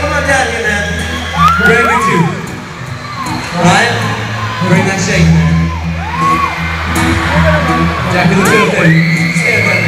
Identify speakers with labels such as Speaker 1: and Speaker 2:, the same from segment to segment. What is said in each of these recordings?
Speaker 1: come on down Alright? Bring that shake, man. Jack, look thing.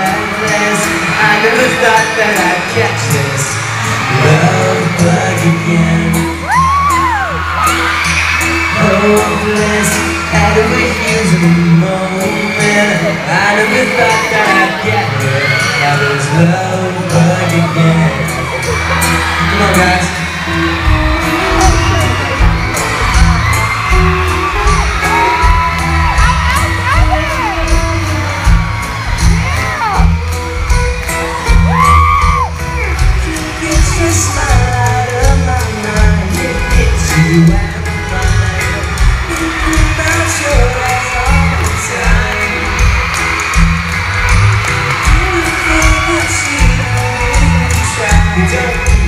Speaker 1: the
Speaker 2: moment. I never thought that I'd get here Now this love again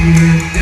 Speaker 2: don't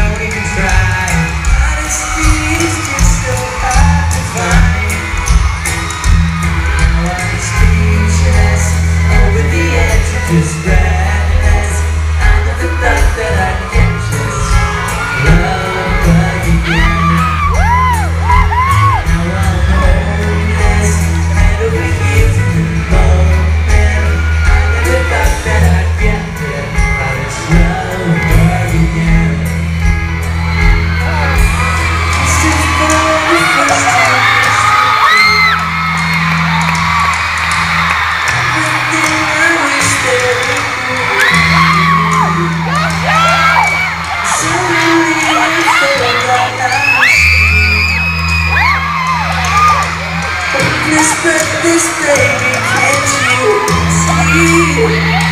Speaker 2: Hopeless this baby can't you see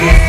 Speaker 2: Yeah.